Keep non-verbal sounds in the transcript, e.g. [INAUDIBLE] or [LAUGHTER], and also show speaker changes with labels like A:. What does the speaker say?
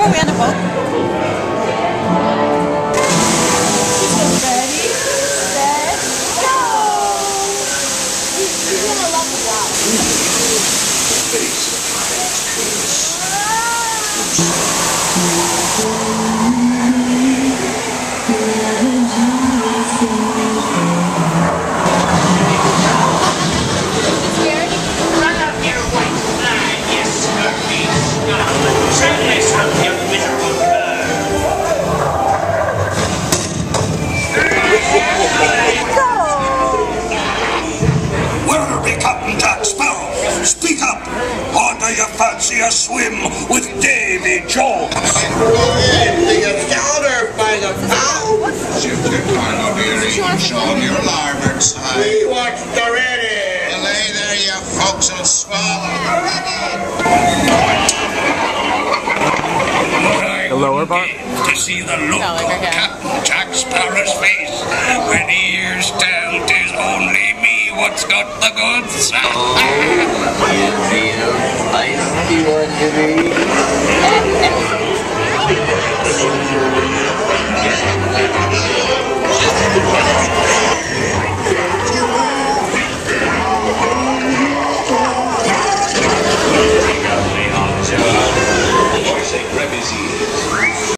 A: when we on the boat?
B: Ready, set, go! You're gonna love the water.
C: Run up your white flag,
D: do you fancy a swim with Davy Jones?
E: Do you counter by the pound?
F: Shift your cargo bearing and show 'em your larboard side.
E: We watch the ready.
F: Lay there, you forecastle swallow.
D: The
G: lower bar?
D: To see the look
A: like
D: on. Captain Jack Sparrow's face when he hears tell 'tis only me what's got the goods. [LAUGHS]
H: 51 to me.